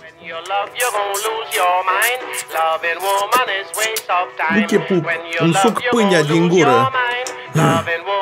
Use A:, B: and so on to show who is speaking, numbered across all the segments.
A: When you love, you're gonna lose your mind. Loving woman is waste of time.
B: Uite, pup,
A: When you
B: îmi
A: love,
B: suc
A: you're
B: pâinea
A: gonna
B: din
A: lose
B: gură.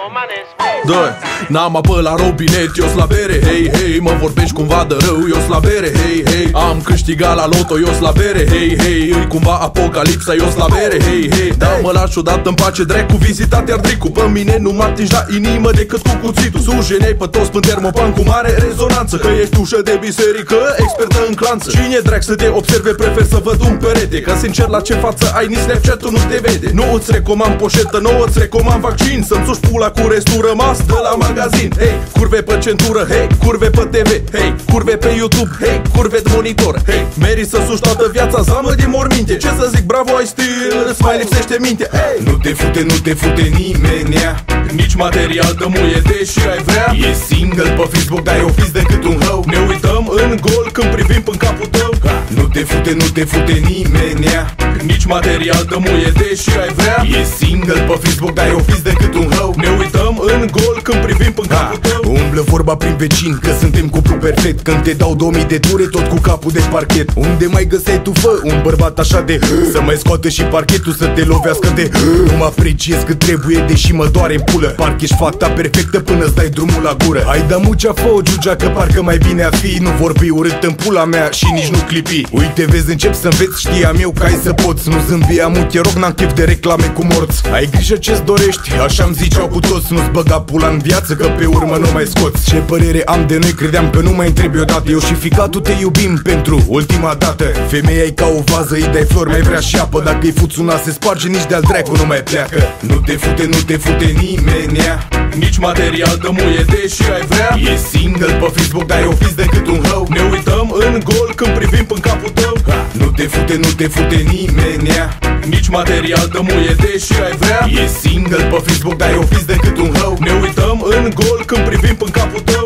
A: Your mind. Loving woman is waste
B: Dă,
A: of time.
B: n-am apă la robinet, eu la bere, hei, hei Mă vorbești cumva de rău, eu la bere, hei, hei. Am câștigat la loto, eu la bere, hei, hei. Îi cumva apocalipsa, eu la bere, hei, hei. Da, mă lași odată în pace, dracu, vizitat iar dricu Pe mine nu mă atingi la inimă decât cu cuțitul. Sujenei pe toți în termopan cu mare rezonanță Că ești ușă de biserică, expertă în clanță. Cine drag să te observe, prefer să văd un perete Că sincer la ce față ai, nici Snapchat-ul nu te vede. Nu îți recomand poșetă, nu îți recomand vaccin Să-mi suși pula cu restul rămas de la magazin. Hei, curve pe centură, hei, curve pe TV Hei, curve pe YouTube, hei, curve de monitor Hei, meri să suși toată viața, zamă din morminte. Ce să zic, bravo, ai stil, îți mai lipsește minte. Hei,
C: Nu te fute, nu te fute nimenea
B: nici material de muie, deși ai vrea.
C: E single pe Facebook, dar eu fiți decât un hău
B: Ne uităm în gol când privim în capul tău.
C: Nu te fute, nu te fute nimenea
B: Nici material de muie, deși ai vrea.
C: E single pe Facebook, dar eu fiți decât un hău
B: Ne uităm în gol când privim în capul tău.
C: Umblă vorba prin vecin că suntem cuplu perfect. Când te dau 2000 de ture tot cu capul de parchet. Unde mai găseai tu fă un bărbat așa de Să mai scoată și parchetul să te lovească de Nu mă apreciez cât trebuie deși mă doare în pulă. Parcă ești fata perfectă până îți dai drumul la gură. Hai da mucea fă o giugea că parcă mai bine a fi. Nu vorbi urât în pula mea și nici nu clipi. Uite vezi încep să înveți știam eu că ai să poți. Nu zâmbi am te rog n-am chef de reclame cu morți. Ai grijă ce-ți dorești așa-mi ziceau cu toți Nu-ți băga pula în viață că pe urmă nu mai scoți. Ce părere am de noi credeam că nu mai întrebi odată. Eu și ficatul te iubim pentru ultima dată. Femeia e ca o vază, îi dai flori, mai vrea și apă. Dacă îi fuți una se sparge, nici de-al dracu nu mai pleacă. Nu te fute, nu te fute nimenea
B: Nici material de muie, deși ai vrea.
C: E single pe Facebook, dar eu fiți decât un hău
B: Ne uităm în gol când privim în capul tău.
C: Nu te fute, nu te fute nimenea
B: nici material de muie, deși ai vrea.
C: E single pe Facebook, dar eu fiți decât un hău Ne uităm în gol când privim în capul tău.